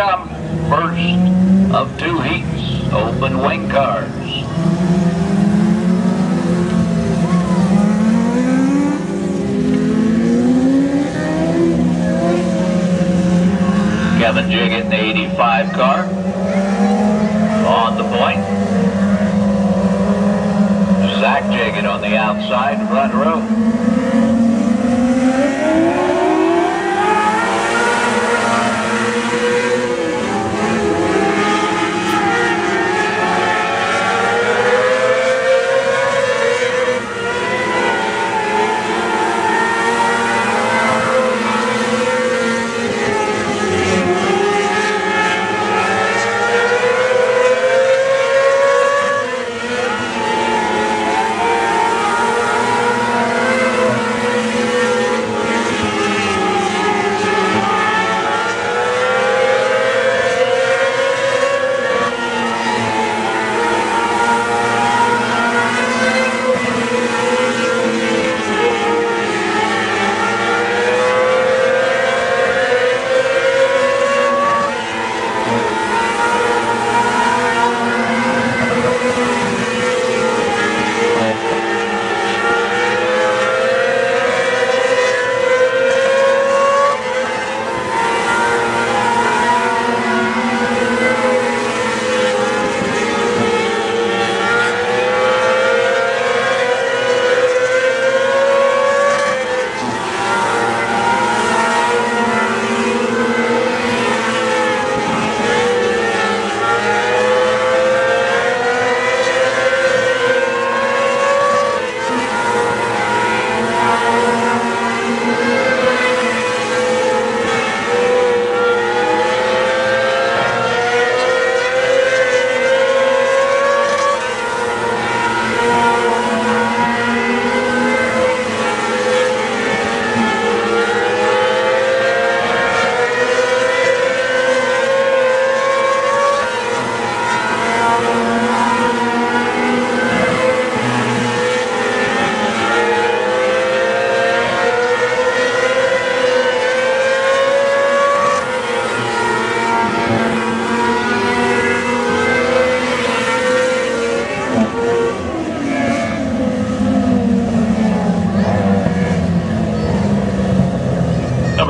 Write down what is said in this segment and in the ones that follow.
First of two heats, open wing cars. Kevin Jiggett in the 85 car. On the point. Zach Jiggett on the outside, front row.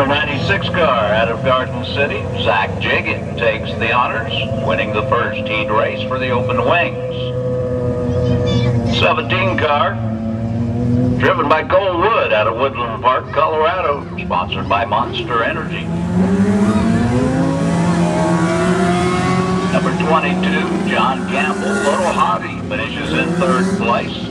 Number 96 car out of Garden City, Zach Jiggett takes the honors, winning the first heat race for the open wings. 17 car, driven by Cole Wood out of Woodland Park, Colorado, sponsored by Monster Energy. Number 22, John Campbell, Little Hobby, finishes in third place.